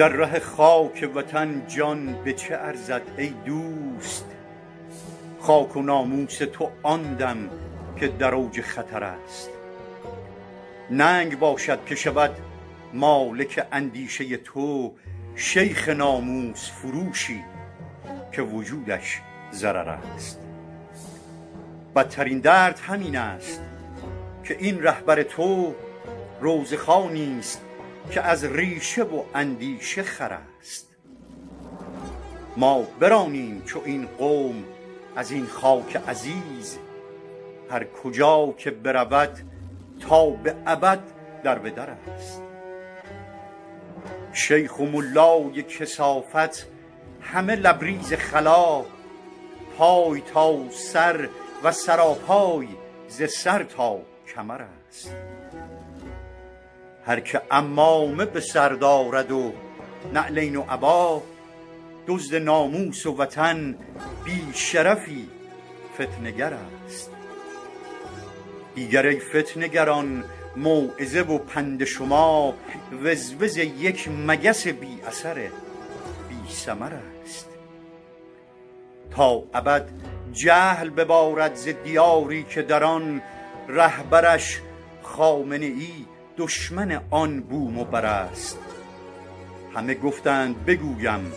در ره خاک وطن جان به چه ارزد ای دوست؟ خاک و ناموس تو آن که در اوج خطر است. ننگ باشد که شود مالک اندیشه تو شیخ ناموس فروشی که وجودش ضرر است. بدترین درد همین است که این رهبر تو روزخانی است که از ریشه و اندیشه خر است. ما برانیم چو این قوم از این خاک عزیز. هر کجا که برود تا به ابد در به در است. شیخ و ملای کثافت همه لبریز خلا پای تا سر و سراپای ز سر تا کمر است. هر که عمامه به سر دارد و نعلین و عبا دزد ناموس و وطن بی شرفی فتنه گر است. دیگر ای فتنه گران موعظه و پند شما وز وز یک مگس بی اثر بی ثمر است. تا ابد جهل ببارد ز دیاری که در آن رهبرش خامنه ای دشمن آن بوم و بر است همه گفتند بگویم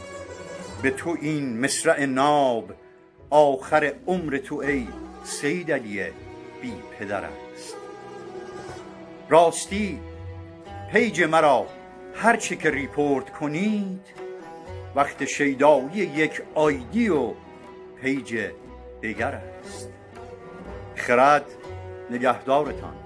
به تو این مصرع ناب آخر عمر تو ای صید علی بی پدر است. راستی پیج مرا هر چه که ریپورت کنید وقت شیدایی یک آیدی و پیج دیگر است. خرد نگهدارتان.